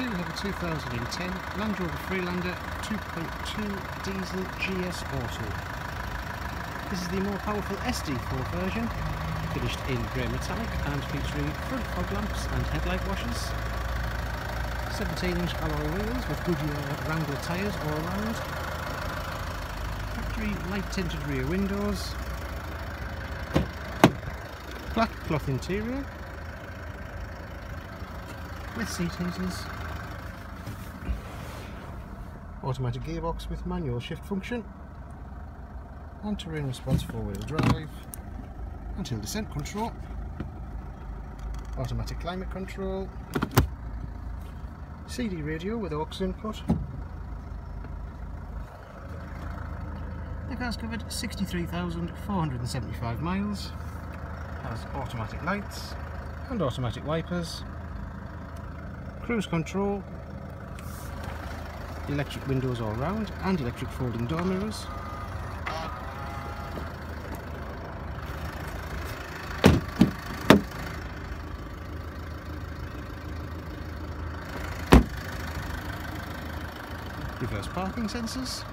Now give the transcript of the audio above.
Here we have a 2010 Land Rover Freelander 2.2 diesel GS Auto. This is the more powerful SD4 version, finished in grey metallic and featuring front fog lamps and headlight washers. 17 inch alloy wheels with Goodyear Wrangler tyres all around. Factory light tinted rear windows. Black cloth interior with seat heaters automatic gearbox with manual shift function. And terrain response four-wheel drive. Hill descent control. Automatic climate control. CD radio with aux input. The car's covered 63,475 miles. Has automatic lights and automatic wipers. Cruise control electric windows all round and electric folding door mirrors. Reverse parking sensors